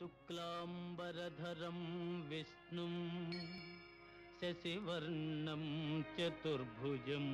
शुक्लाम्बरधरं विष्णुं शशिवर्णं चतुर्भुजम्